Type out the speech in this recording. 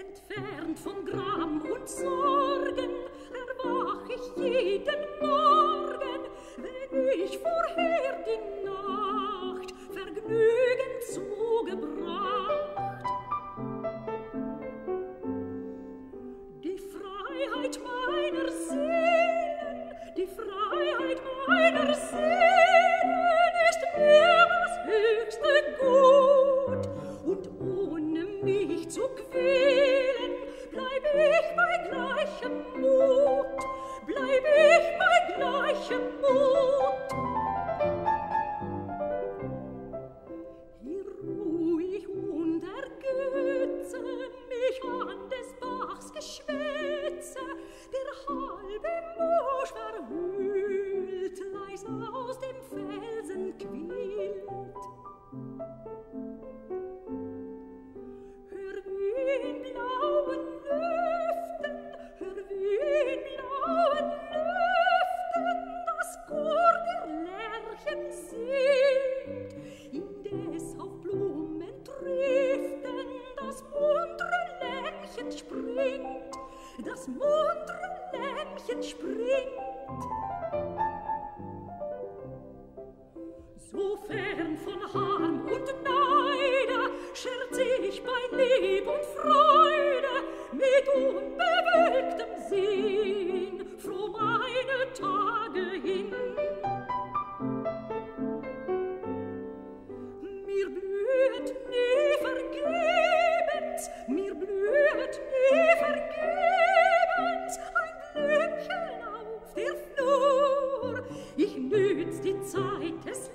Entfernt von Gram und Sorgen erwach ich jeden Morgen, wenn ich vorher die Nacht Vergnügen zugebracht. Die Freiheit meiner Seelen, die Freiheit meiner Seelen ist mir das höchste Gut und ohne mich zu quälen Lämmchen springt, das muntre Lämmchen springt. So fern von Harm und Neide scherz ich bei Lieb und Freude mit unbewölktem Sinn ich nütz die Zeit, des